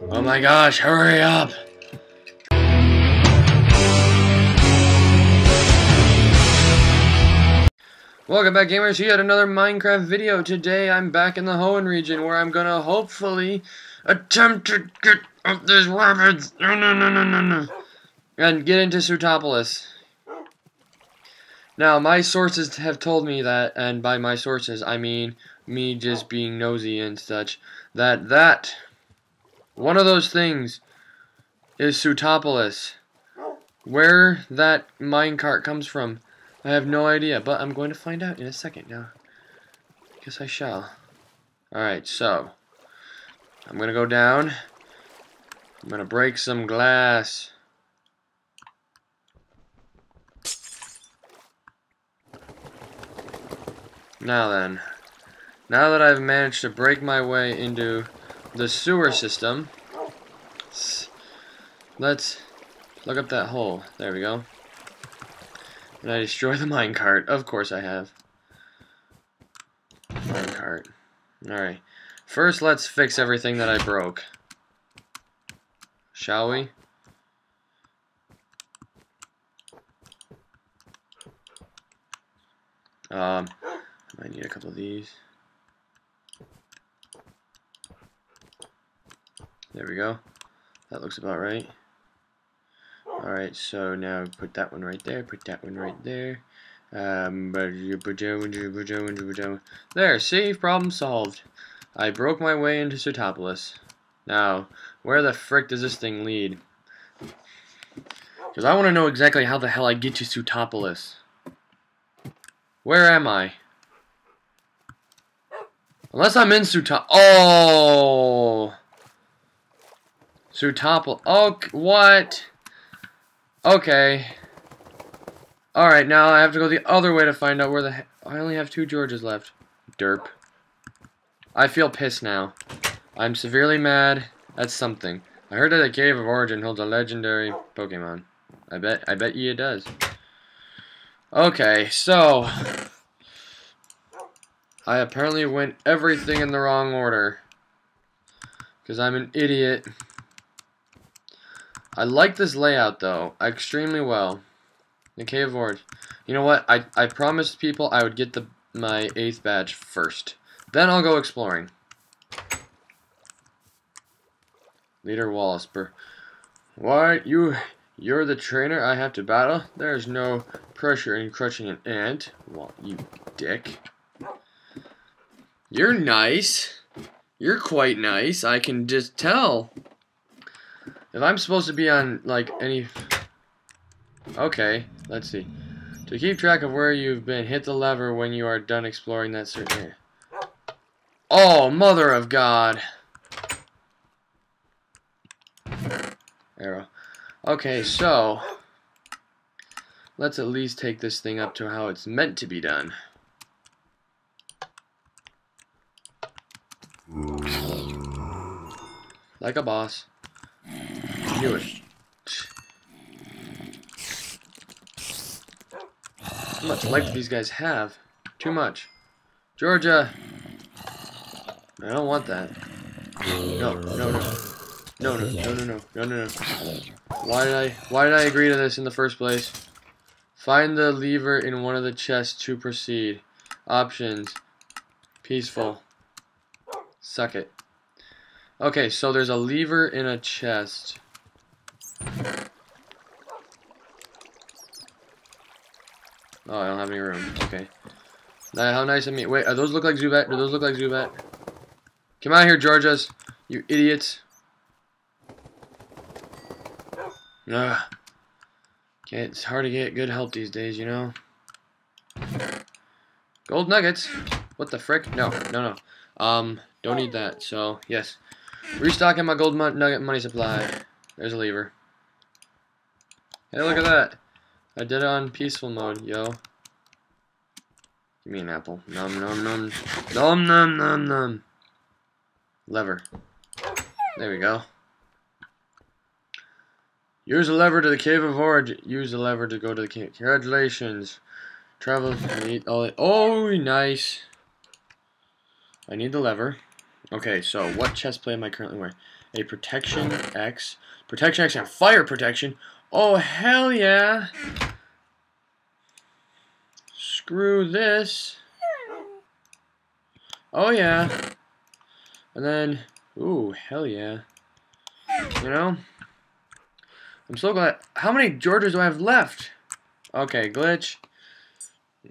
Oh my gosh, hurry up! Welcome back gamers, here at another Minecraft video. Today I'm back in the Hoenn region where I'm gonna hopefully attempt to get up these rapids. No, no, no, no, no, no. And get into Sootopolis. Now, my sources have told me that, and by my sources I mean me just being nosy and such, that that, one of those things, is Sootopolis. Where that minecart comes from, I have no idea, but I'm going to find out in a second now. Guess I shall. Alright, so, I'm going to go down. I'm going to break some glass. Now then, now that I've managed to break my way into the sewer system, let's look up that hole. There we go. And I destroy the minecart. Of course I have. Minecart. Alright. First, let's fix everything that I broke. Shall we? Um, I need a couple of these. There we go. That looks about right. Alright, so now put that one right there, put that one right there. Um, there, see? Problem solved. I broke my way into Sootopolis. Now, where the frick does this thing lead? Because I want to know exactly how the hell I get to Sootopolis. Where am I? Unless I'm in Sutop. Oh! Sootopol. Oh, what? Okay. Alright, now I have to go the other way to find out where the I only have two Georges left. Derp. I feel pissed now. I'm severely mad at something. I heard that the Cave of Origin holds a legendary Pokemon. I bet I bet you it does. Okay, so I apparently went everything in the wrong order. Because I'm an idiot. I like this layout, though, extremely well. The Cave. You know what? I, I promised people I would get the my 8th badge first. Then I'll go exploring. Leader Wallace. Why, You, you're the trainer I have to battle? There's no pressure in crushing an ant. Well, you dick. You're nice. You're quite nice. I can just tell. If I'm supposed to be on, like, any... Okay, let's see. To keep track of where you've been, hit the lever when you are done exploring that certain area. Oh, mother of God. Arrow. Okay, so... Let's at least take this thing up to how it's meant to be done. Like a boss. Do. How much life do these guys have? Too much. Georgia! I don't want that. No, no, no. No, no, no, no, no, no, no, no. Why did I, why did I agree to this in the first place? Find the lever in one of the chests to proceed. Options. Peaceful. Suck it. Okay, so there's a lever in a chest. Oh, I don't have any room. Okay. how nice of me. Wait, those look like Zubat? Do those look like Zubat? Come out here, Georges. You idiots. Ugh. Okay, it's hard to get good help these days, you know? Gold nuggets. What the frick? No, no, no. Um, don't need that. So, yes. Restocking my gold nugget money supply. There's a lever. Hey, look at that. I did it on peaceful mode, yo. Give me an apple. Num num num. Num num num num. Lever. There we go. Use the lever to the Cave of Origin. Use the lever to go to the cave. Congratulations. Travel. Meet all. Oh, nice. I need the lever. Okay, so what chest plate am I currently wearing? A protection X. Protection X and fire protection. Oh, hell yeah. Screw this. Oh, yeah. And then, ooh, hell yeah. You know? I'm so glad. How many Georges do I have left? Okay, glitch.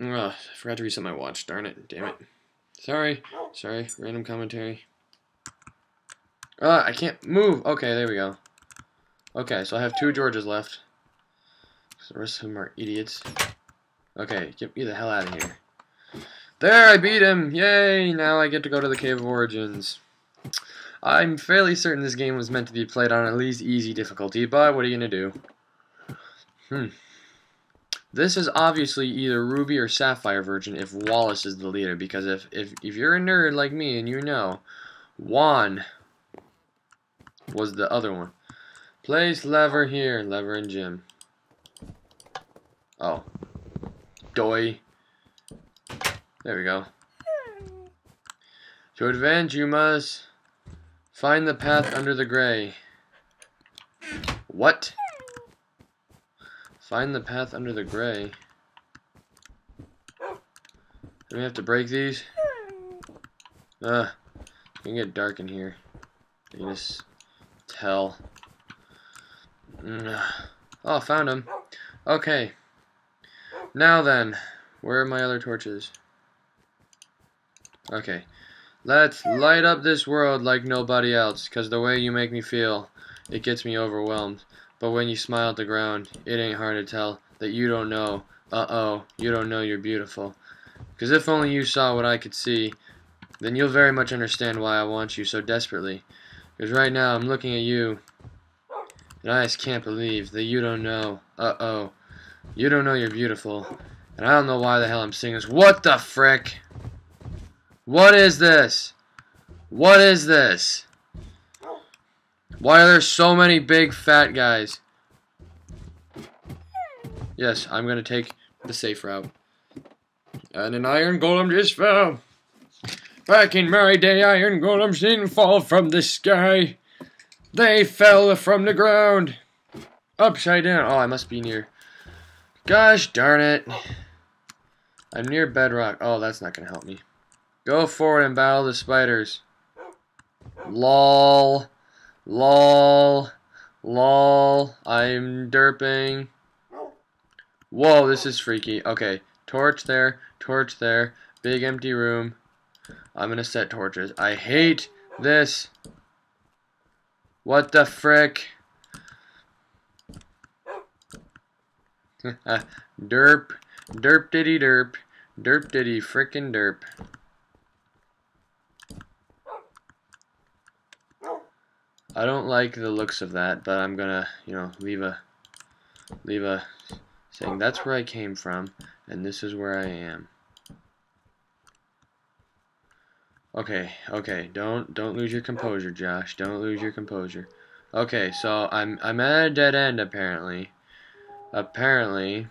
Ugh, I forgot to reset my watch. Darn it. Damn it. Sorry. Sorry. Random commentary. Uh, I can't move. Okay, there we go. Okay, so I have two Georges left. The rest of them are idiots. Okay, get me the hell out of here. There, I beat him! Yay! Now I get to go to the Cave of Origins. I'm fairly certain this game was meant to be played on at least easy difficulty, but what are you gonna do? Hmm. This is obviously either Ruby or Sapphire version if Wallace is the leader, because if, if, if you're a nerd like me and you know, Juan was the other one. Place lever here, lever and Jim. Oh. Doi. There we go. To advance, you must find the path under the gray. What? Find the path under the gray. Do we have to break these? Ugh. It's gonna get dark in here. You can just tell. Mm. Oh, found him. Okay. Now then, where are my other torches? Okay. Let's light up this world like nobody else, because the way you make me feel, it gets me overwhelmed. But when you smile at the ground, it ain't hard to tell that you don't know, uh-oh, you don't know you're beautiful. Because if only you saw what I could see, then you'll very much understand why I want you so desperately. Because right now I'm looking at you, and I just can't believe that you don't know, uh-oh, you don't know you're beautiful. And I don't know why the hell I'm singing this. What the frick? What is this? What is this? Why are there so many big fat guys? Yes, I'm gonna take the safe route. And an iron golem just fell. Back in my day, iron golems didn't fall from the sky. They fell from the ground. Upside down. Oh, I must be near. Gosh darn it. I'm near bedrock. Oh, that's not gonna help me. Go forward and battle the spiders. LOL. LOL. LOL. I'm derping. Whoa, this is freaky. Okay, torch there, torch there, big empty room. I'm gonna set torches. I hate this. What the frick? derp. Derp diddy derp. Derp diddy frickin' derp. I don't like the looks of that, but I'm gonna, you know, leave a, leave a, saying that's where I came from, and this is where I am. Okay, okay, don't, don't lose your composure, Josh. Don't lose your composure. Okay, so I'm, I'm at a dead end, apparently. Apparently.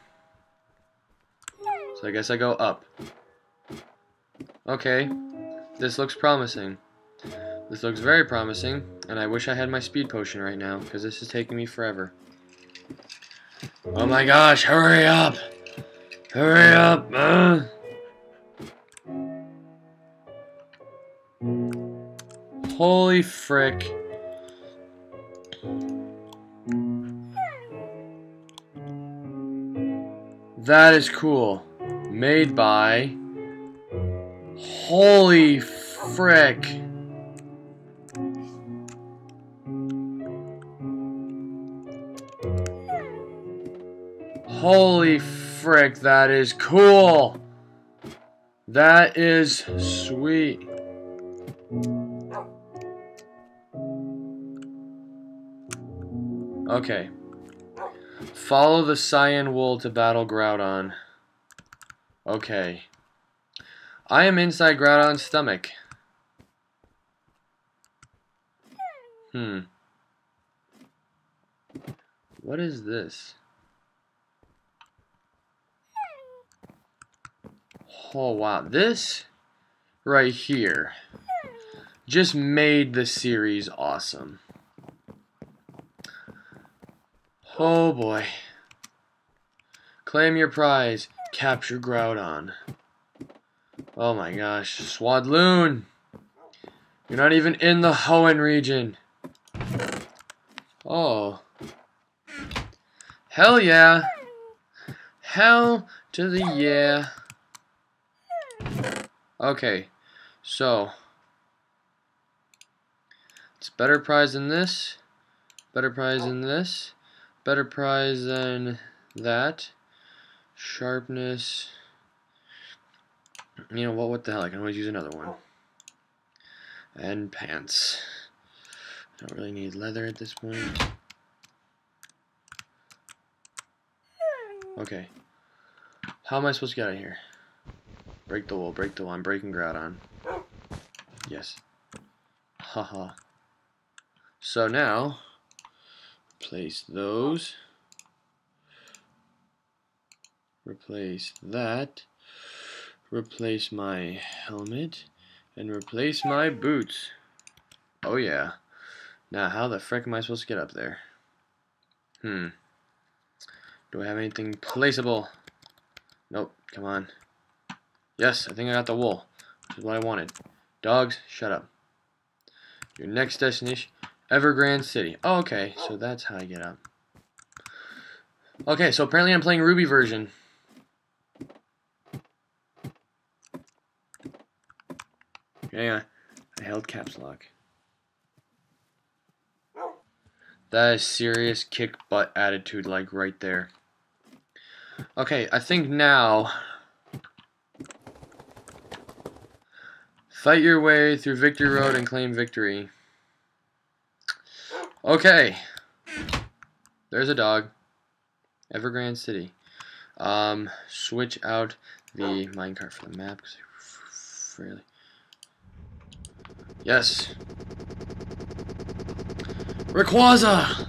So I guess I go up. Okay, this looks promising. This looks very promising, and I wish I had my speed potion right now, because this is taking me forever. Oh my gosh, hurry up! Hurry up! Uh. Holy frick. That is cool. Made by... Holy frick. Holy frick, that is cool. That is sweet. Okay. Follow the cyan wool to battle Groudon. Okay. I am inside Groudon's stomach. Hmm. What is this? Oh, wow. This right here. just made the series awesome. Oh boy. Claim your prize. Capture Groudon. Oh my gosh. Swadloon! You're not even in the Hoenn region. Oh. Hell yeah. Hell to the yeah. Okay. So. It's better prize than this. Better prize than this. Better prize than that. Sharpness. You know what? What the hell? I can always use another one. And pants. I don't really need leather at this point. Okay. How am I supposed to get out of here? Break the wall, break the wall. I'm breaking Groudon. Yes. Haha. so now, place those. Replace that. Replace my helmet. And replace my boots. Oh yeah. Now, how the frick am I supposed to get up there? Hmm. Do I have anything placeable? Nope, come on. Yes, I think I got the wool, which is what I wanted. Dogs, shut up. Your next destination, Evergrande City. Oh, okay, so that's how I get up. Okay, so apparently I'm playing Ruby version. Yeah, I held caps lock. That is serious kick butt attitude, like right there. Okay, I think now. Fight your way through Victory Road and claim victory. Okay. There's a dog. Evergrande City. Um, switch out the minecart for the map. Really. Yes. Rayquaza!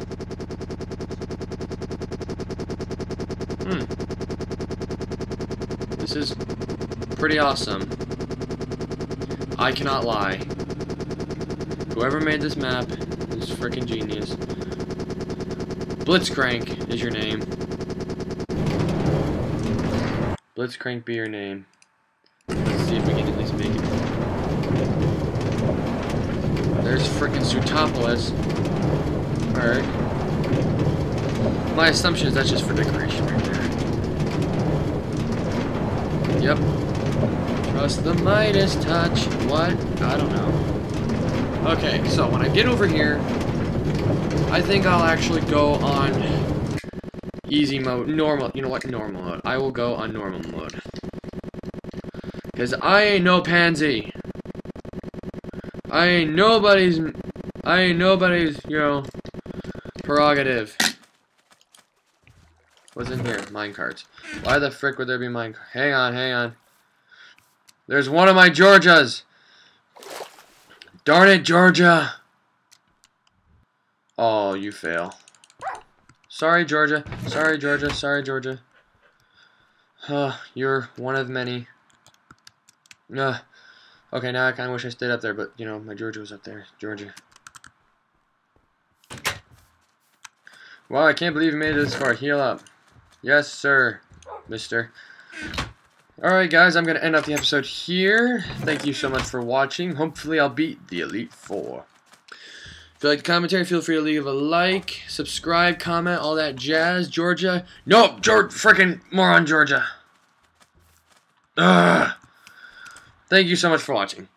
Hmm. This is pretty awesome. I cannot lie. Whoever made this map is freaking genius. Blitzcrank is your name. Blitzcrank be your name. Let's see if we can at least make it. There's freaking Sootopolis. Alright. My assumption is that's just for decoration right there. Yep. Trust the Midas touch. What? I don't know. Okay, so when I get over here, I think I'll actually go on easy mode, normal, you know what, normal mode. I will go on normal mode. Because I ain't no pansy. I ain't nobody's, I ain't nobody's, you know, Prerogative. What's in here? Minecarts. Why the frick would there be mine? Hang on, hang on. There's one of my Georgias. Darn it, Georgia. Oh, you fail. Sorry, Georgia. Sorry, Georgia. Sorry, Georgia. Uh, you're one of many. Uh, okay, now I kind of wish I stayed up there, but, you know, my Georgia was up there. Georgia. Wow, I can't believe you made it this far. Heal up. Yes, sir, mister. Alright, guys, I'm going to end off the episode here. Thank you so much for watching. Hopefully, I'll beat the Elite Four. If you like the commentary, feel free to leave a like, subscribe, comment, all that jazz. Georgia. Nope, George, freaking moron, Georgia. Ugh. Thank you so much for watching.